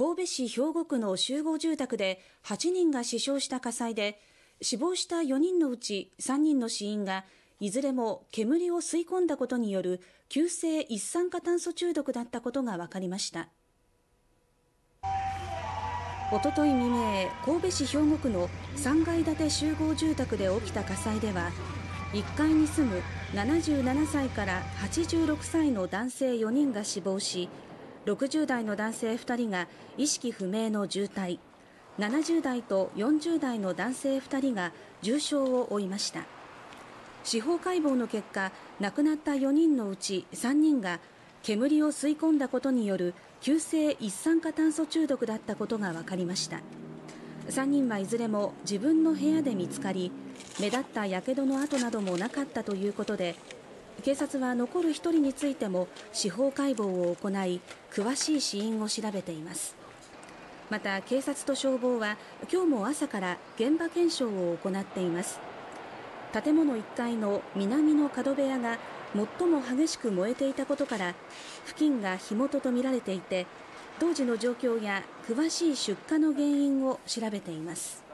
神戸市兵庫区の集合住宅で8人が死傷した火災で死亡した4人のうち3人の死因がいずれも煙を吸い込んだことによる急性一酸化炭素中毒だったことが分かりました。おととい未明神戸市兵庫区の3階建て集合住宅で起きた火災では1階に住む77歳から86歳の男性4人が死亡し60代の男性2人が意識不明の重体70代と40代の男性2人が重傷を負いました。司法解剖の結果亡くなった4人のうち3人が煙を吸い込んだことによる急性一酸化炭素中毒だったことが分かりました。3人はいずれも自分の部屋で見つかり目立ったやけどの跡などもなかったということで警察は残る1人についても司法解剖を行い詳しい死因を調べています。また警察と消防は今日も朝から現場検証を行っています。建物1階の南の角部屋が最も激しく燃えていたことから付近が火元とみられていて当時の状況や詳しい出火の原因を調べています。